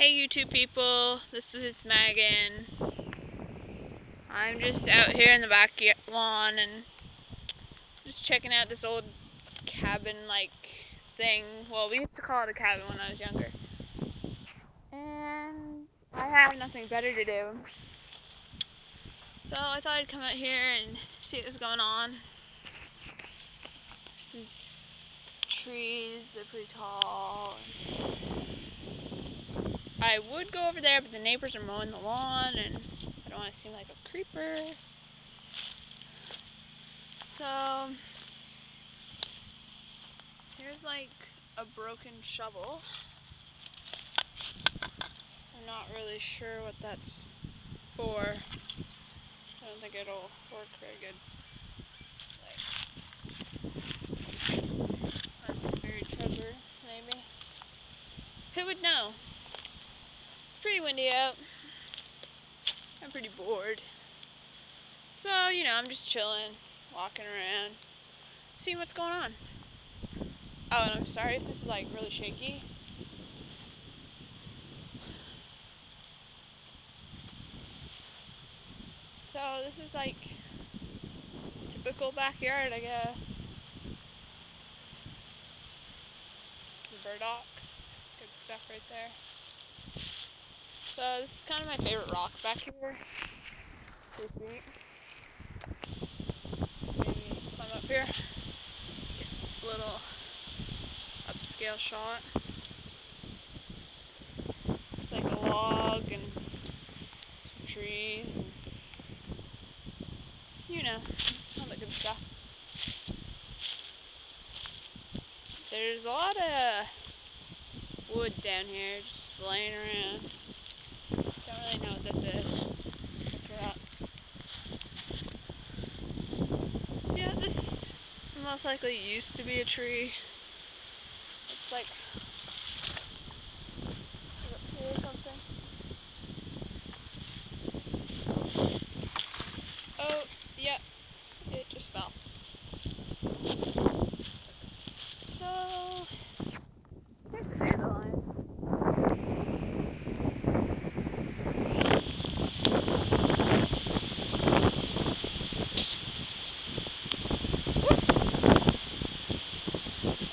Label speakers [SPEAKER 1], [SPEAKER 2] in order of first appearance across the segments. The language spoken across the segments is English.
[SPEAKER 1] Hey YouTube people, this is Megan. I'm just out here in the back lawn and just checking out this old cabin like thing. Well, we used to call it a cabin when I was younger. And I have nothing better to do. So I thought I'd come out here and see what was going on. Some trees, they're pretty tall. I would go over there, but the neighbors are mowing the lawn, and I don't want to seem like a creeper. So, here's like a broken shovel. I'm not really sure what that's for. I don't think it'll work very good. Like, that's buried treasure, maybe. Who would know? Pretty windy out. I'm pretty bored. So, you know, I'm just chilling, walking around, seeing what's going on. Oh, and I'm sorry if this is like really shaky. So, this is like typical backyard, I guess. Some burdocks, good stuff right there. So this is kind of my favorite rock back here. Pretty sweet. Maybe climb up here. A little upscale shot. It's like a log and some trees and you know, all the good stuff. There's a lot of wood down here just laying around really know what this is. Yeah, this most likely used to be a tree. It's like or something. Oh, yeah, it just fell. So, here's the dandelion.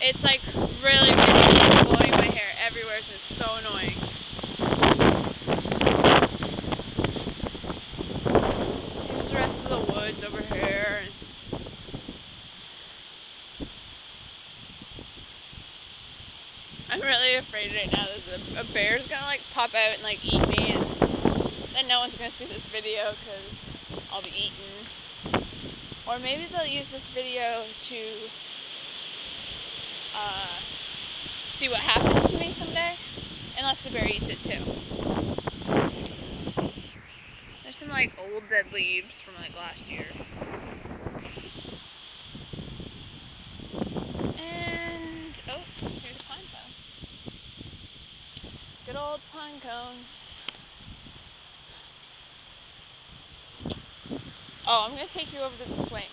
[SPEAKER 1] it's like really, really blowing my hair everywhere, so it's so annoying. Here's the rest of the woods over here. I'm really afraid right now that a bear's gonna like pop out and like eat me and then no one's gonna see this video because I'll be eaten. Or maybe they'll use this video to uh, see what happens to me someday. Unless the bear eats it too. There's some like old dead leaves from like last year. And, oh, here's a pine cone. Good old pine cones. Oh, I'm to take you over to the swings.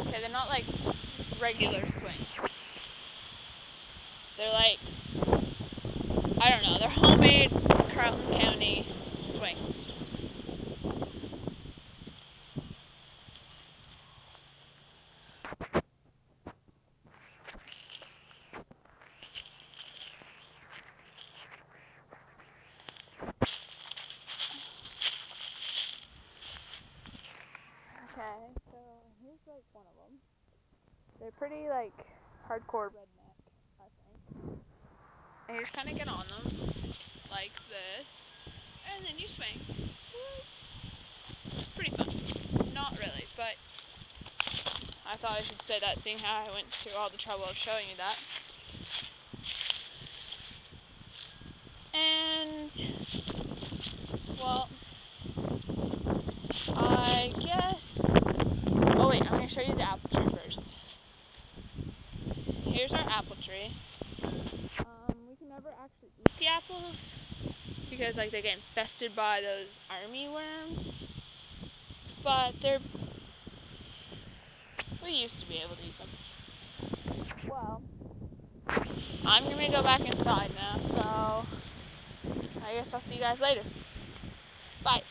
[SPEAKER 1] Okay, they're not like regular swings. They're like, I don't know, they're homemade Carlton County swings. Okay, so here's like one of them. They're pretty like hardcore redneck. I think. And you just kind of get on them like this, and then you swing. It's pretty fun. Not really, but I thought I should say that seeing how I went through all the trouble of showing you that. And, well, I guess, oh wait, I'm going to show you the apple tree first. Here's our apple tree Um, we can never actually eat the apples because like they get infested by those army worms. But they're we used to be able to eat them. Well, I'm gonna go back inside now, so I guess I'll see you guys later. Bye.